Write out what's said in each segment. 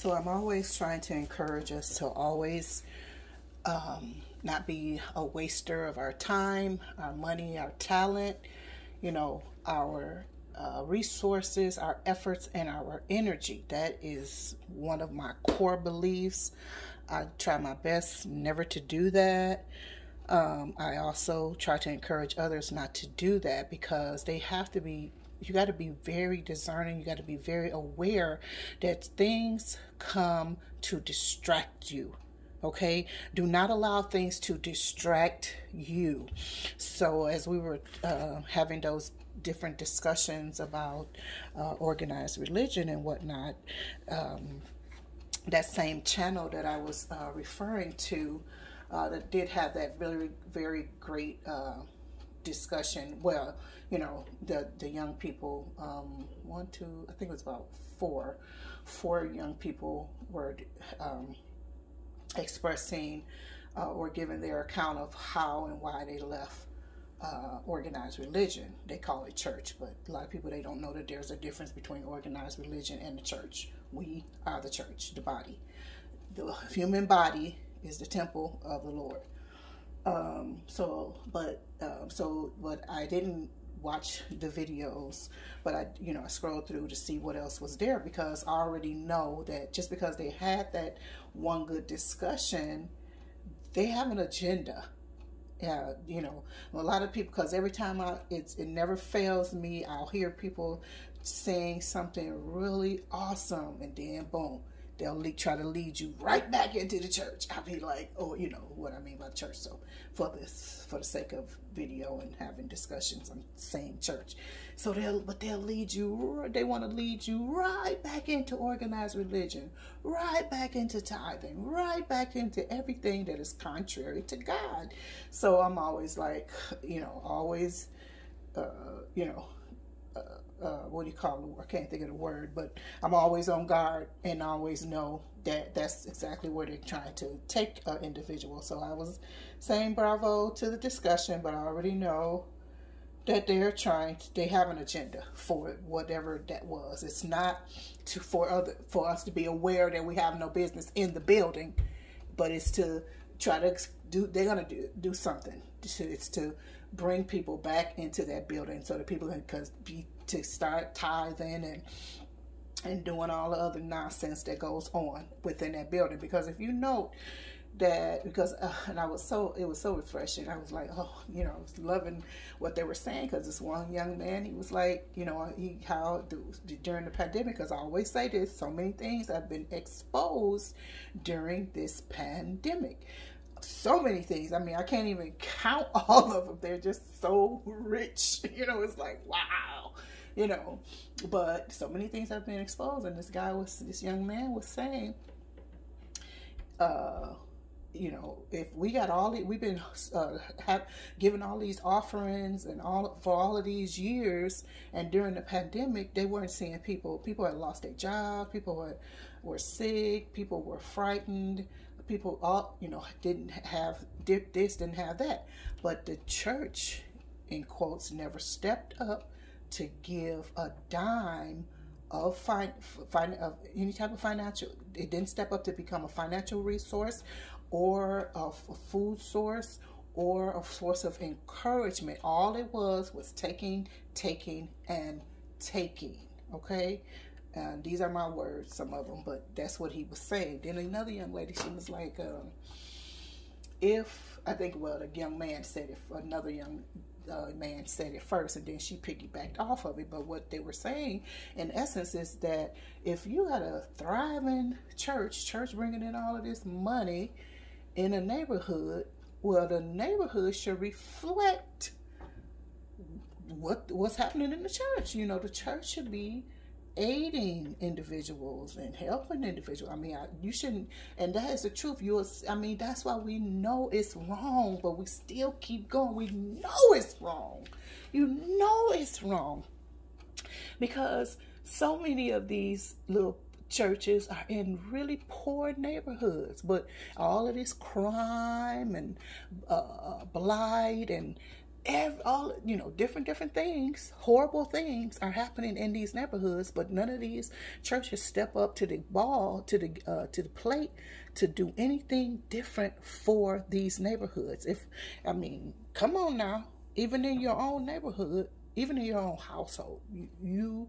So I'm always trying to encourage us to always um, not be a waster of our time, our money, our talent, you know, our uh, resources, our efforts, and our energy. That is one of my core beliefs. I try my best never to do that. Um, I also try to encourage others not to do that because they have to be you got to be very discerning. You got to be very aware that things come to distract you. Okay, do not allow things to distract you. So, as we were uh, having those different discussions about uh, organized religion and whatnot, um, that same channel that I was uh, referring to uh, that did have that very, very great uh, discussion. Well, you know, the the young people, um, one, two, I think it was about four, four young people were um, expressing uh, or giving their account of how and why they left uh, organized religion. They call it church, but a lot of people they don't know that there's a difference between organized religion and the church. We are the church, the body. The human body is the temple of the Lord. Um, so, but um, so, but I didn't watch the videos, but I, you know, I scrolled through to see what else was there because I already know that just because they had that one good discussion, they have an agenda. Yeah, you know, a lot of people because every time I, it's it never fails me. I'll hear people saying something really awesome, and then boom, they'll try to lead you right back into the church. I'll be like, oh, you know what I mean by church. So for this, for the sake of video and having discussions, I'm saying church. So they'll, but they'll lead you, they want to lead you right back into organized religion, right back into tithing, right back into everything that is contrary to God. So I'm always like, you know, always, uh, you know, uh, Uh, what do you call it? I can't think of the word, but I'm always on guard and always know that that's exactly where they're trying to take an individual. So I was saying bravo to the discussion, but I already know that they're trying to, they have an agenda for whatever that was. It's not to for other for us to be aware that we have no business in the building, but it's to try to do they're gonna do do something. It's to bring people back into that building so that people can be to start tithing and and doing all the other nonsense that goes on within that building. Because if you note that, because uh, and I was so it was so refreshing. I was like, oh, you know, I was loving what they were saying because this one young man, he was like, you know, he how during the pandemic. Because I always say this, so many things have been exposed during this pandemic so many things. I mean, I can't even count all of them. They're just so rich. You know, it's like, wow you know. But so many things have been exposed, and this guy was, this young man was saying, uh, you know, if we got all the, we've been uh, have given all these offerings and all for all of these years, and during the pandemic, they weren't seeing people. People had lost their job. People were were sick. People were frightened. People all you know didn't have did this, didn't have that. But the church, in quotes, never stepped up to give a dime of, fin- fin- of any type of financial, it didn't step up to become a financial resource or a, a food source or a source of encouragement. All it was was taking, taking, and taking. Okay? And these are my words, some of them, but that's what he was saying. Then another young lady, she was like, um, if, I think, well, the young man said, if another young uh, man said it first and then she piggybacked off of it. But what they were saying, in essence, is that if you had a thriving church, church bringing in all of this money in a neighborhood, well, the neighborhood should reflect what what's happening in the church. You know, the church should be aiding individuals and helping individuals. I mean, I, you shouldn't, and that is the truth. You'll, I mean, that's why we know it's wrong, but we still keep going. We know it's wrong. You know it's wrong because so many of these little churches are in really poor neighborhoods, but all of this crime and uh, blight and every, all you know different different things horrible things are happening in these neighborhoods but none of these churches step up to the ball to the uh, to the plate to do anything different for these neighborhoods if i mean come on now even in your own neighborhood even in your own household you, you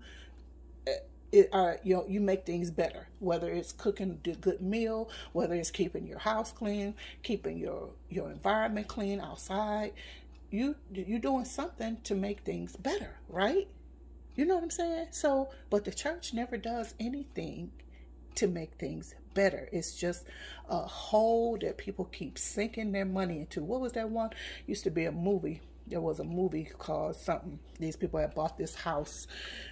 uh, it, uh, you know, you make things better. Whether it's cooking a good meal, whether it's keeping your house clean, keeping your your environment clean outside, you you're doing something to make things better, right? You know what I'm saying? So, but the church never does anything to make things better. It's just a hole that people keep sinking their money into. What was that one? Used to be a movie. There was a movie called something. These people had bought this house,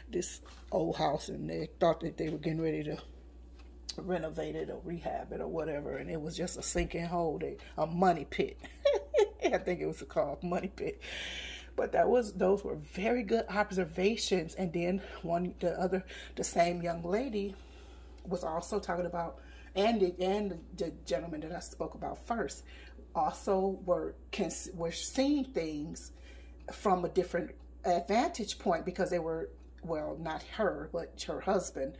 this old house, and they thought that they were getting ready to renovate it or rehab it or whatever, and it was just a sinking hole, a money pit. I think it was called Money Pit. But that was those were very good observations. And then one the other the same young lady was also talking about and the, and the gentleman that I spoke about first also were can were seeing things from a different advantage point because they were well not her but her husband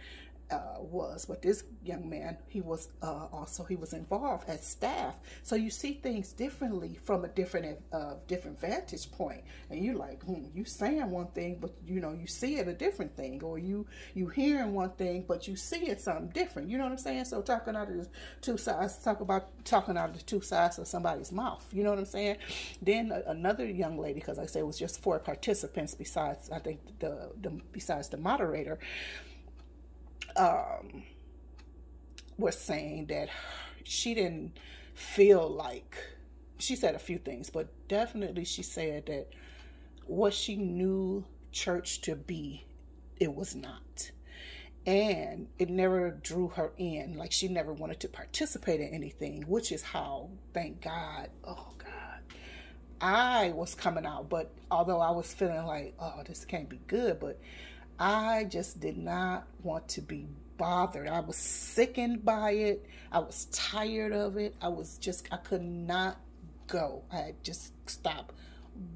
uh, was, but this young man, he was uh, also he was involved as staff. So you see things differently from a different uh, different vantage point, and you like, hmm, you saying one thing, but you know you see it a different thing, or you you hearing one thing, but you see it something different. You know what I'm saying? So talking out of the two sides, talk about talking out of the two sides of somebody's mouth. You know what I'm saying? Then another young lady, because I say it was just four participants besides I think the, the besides the moderator um, was saying that she didn't feel like she said a few things, but definitely she said that what she knew church to be, it was not. And it never drew her in. Like she never wanted to participate in anything, which is how, thank God, oh God, I was coming out. But although I was feeling like, oh, this can't be good, but I just did not want to be bothered. I was sickened by it. I was tired of it. I was just, I could not go. I just stopped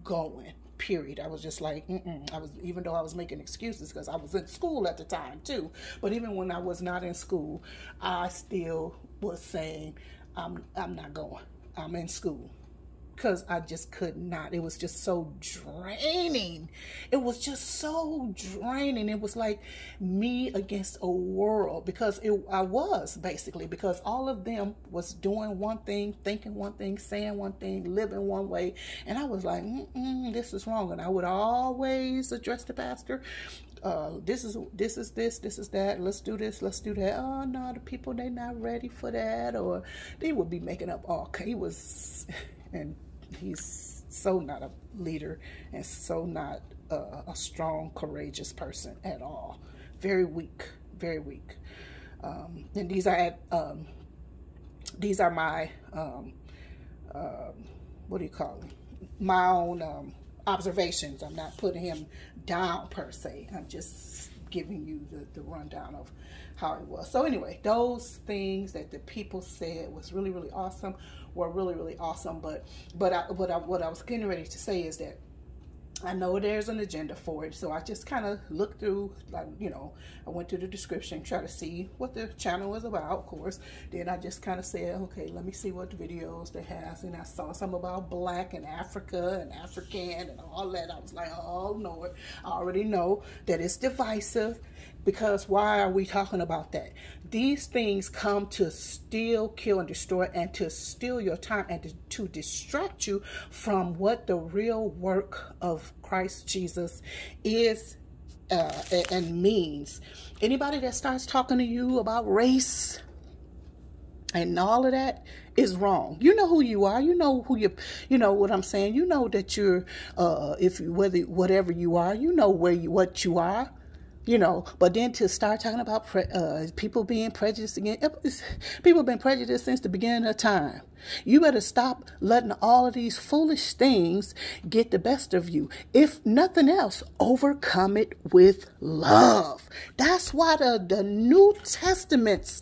going, period. I was just like, I was, even though I was making excuses because I was in school at the time too. But even when I was not in school, I still was saying, I'm, I'm not going. I'm in school because I just could not. It was just so draining. It was just so draining. It was like me against a world because it, I was basically because all of them was doing one thing, thinking one thing, saying one thing, living one way, and I was like, this is wrong. And I would always address the pastor. Uh, this is this is this this is that let's do this let's do that oh no the people they not ready for that or they would be making up all he was and he's so not a leader and so not a, a strong, courageous person at all. Very weak, very weak. Um, and these are at, um, these are my um, um what do you call them? My own um, observations. I'm not putting him down per se. I'm just giving you the, the rundown of how it was. So anyway, those things that the people said was really, really awesome were really, really awesome. But but I, what I, what I was getting ready to say is that I know there's an agenda for it, so I just kind of looked through, like, you know, I went to the description, try to see what the channel was about, of course. Then I just kind of said, okay, let me see what videos they have. And I saw some about black and Africa and African and all that. I was like, oh, no, I already know that it's divisive because why are we talking about that? These things come to steal, kill, and destroy, and to steal your time and to, to distract you from what the real work of Christ Jesus is uh, and means. Anybody that starts talking to you about race and all of that is wrong. You know who you are. You know who you, you know what I'm saying. You know that you're, uh, if whether whatever you are, you know where you what you are you know but then to start talking about uh, people being prejudiced again people have been prejudiced since the beginning of time. You better stop letting all of these foolish things get the best of you. If nothing else overcome it with love. That's why the, the new testaments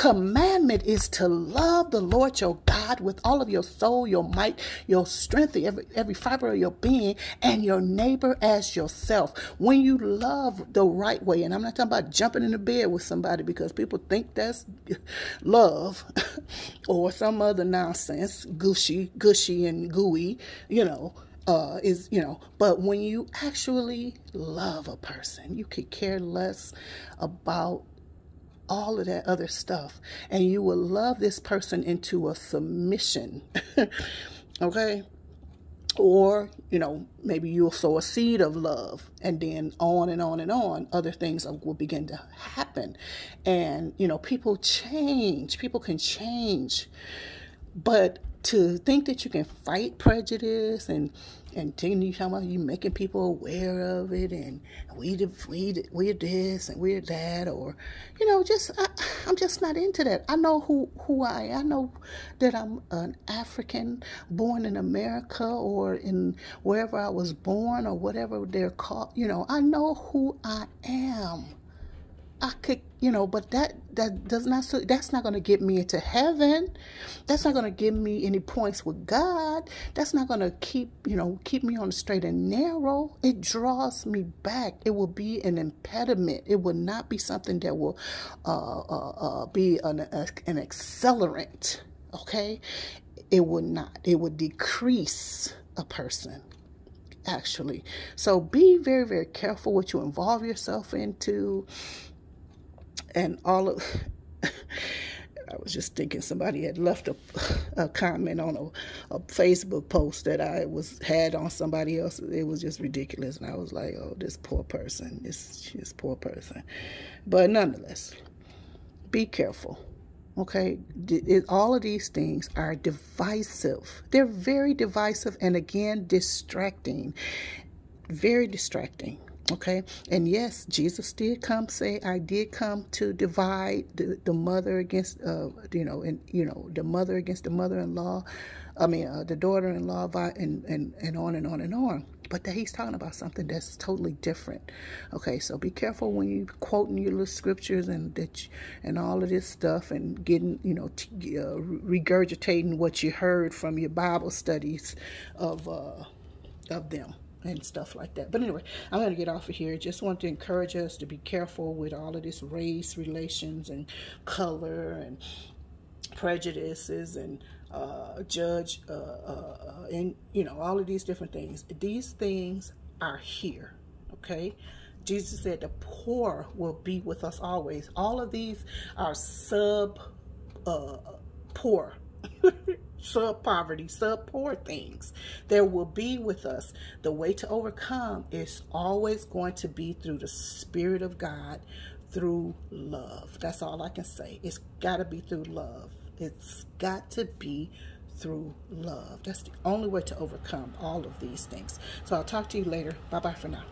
commandment is to love the Lord your God with all of your soul, your might, your strength, every, every fiber of your being, and your neighbor as yourself. When you love the right way, and I'm not talking about jumping in the bed with somebody because people think that's love or some other nonsense, gushy, gushy and gooey, you know uh, is, you know, but when you actually love a person, you could care less about all of that other stuff. And you will love this person into a submission. okay? Or, you know, maybe you'll sow a seed of love and then on and on and on, other things will begin to happen. And, you know, people change. People can change. But to think that you can fight prejudice and and you talking about you making people aware of it and we we we're this and we're that or you know just I, am just not into that I know who who I am. I know that I'm an African born in America or in wherever I was born or whatever they're called you know I know who I am I could, you know, but that that does not that's not going to get me into heaven. That's not going to give me any points with God. That's not going to keep, you know, keep me on the straight and narrow. It draws me back. It will be an impediment. It will not be something that will uh, uh, uh, be an, a, an accelerant. Okay, it will not. It will decrease a person actually. So be very, very careful what you involve yourself into and all of I was just thinking somebody had left a, a comment on a, a, Facebook post that I was had on somebody else. It was just ridiculous, and I was like, "Oh, this poor person, this this poor person." But nonetheless, be careful. Okay, all of these things are divisive. They're very divisive, and again, distracting. Very distracting. Okay, and yes, Jesus did come say, "I did come to divide the, the mother against, uh, you know, and you know, the mother against the mother-in-law. I mean, uh, the daughter-in-law, and and and on and on and on." But that he's talking about something that's totally different. Okay, so be careful when you quoting your little scriptures and that you, and all of this stuff and getting, you know, uh, regurgitating what you heard from your Bible studies of uh, of them and stuff like that. But anyway, I'm going to get off of here. Just want to encourage us to be careful with all of this race relations and color and prejudices and uh, judge uh, uh, and you know all of these different things. These things are here. Okay. Jesus said the poor will be with us always. All of these are sub uh, poor. sub poverty, sub poor things. There will be with us. The way to overcome is always going to be through the Spirit of God, through love. That's all I can say. It's got to be through love. It's got to be through love. That's the only way to overcome all of these things. So I'll talk to you later. Bye-bye for now.